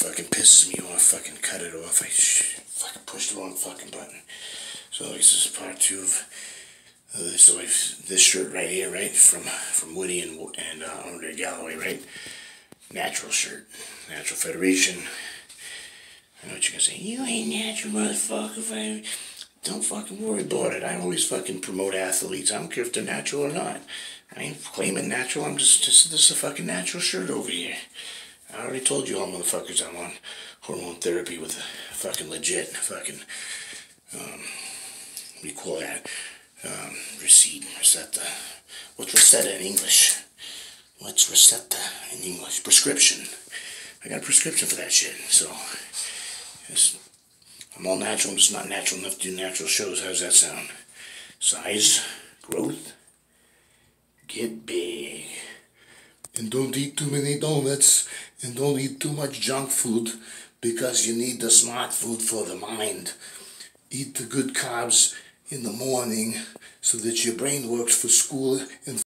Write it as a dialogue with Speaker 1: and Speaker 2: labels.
Speaker 1: fucking pisses me off. Fucking cut it off. I fucking pushed the wrong fucking button. So this is part two of. Uh, so this shirt right here, right from from Woody and and uh, Andre Galloway, right? Natural shirt, Natural Federation. I know what you're gonna say. You ain't natural, motherfucker. Don't fucking worry about it. I always fucking promote athletes. I don't care if they're natural or not. I ain't claiming natural. I'm just, just this is a fucking natural shirt over here. I already told you all motherfuckers I'm on hormone therapy with a fucking legit fucking, um, what do you call that? Um, receipt, Rosetta. What's Rosetta in English? What's Rosetta in English? Prescription. I got a prescription for that shit, so, I'm all natural, I'm just not natural enough to do natural shows. How does that sound? Size, growth, get big. And don't eat too many donuts and don't eat too much junk food because you need the smart food for the mind. Eat the good carbs in the morning so that your brain works for school and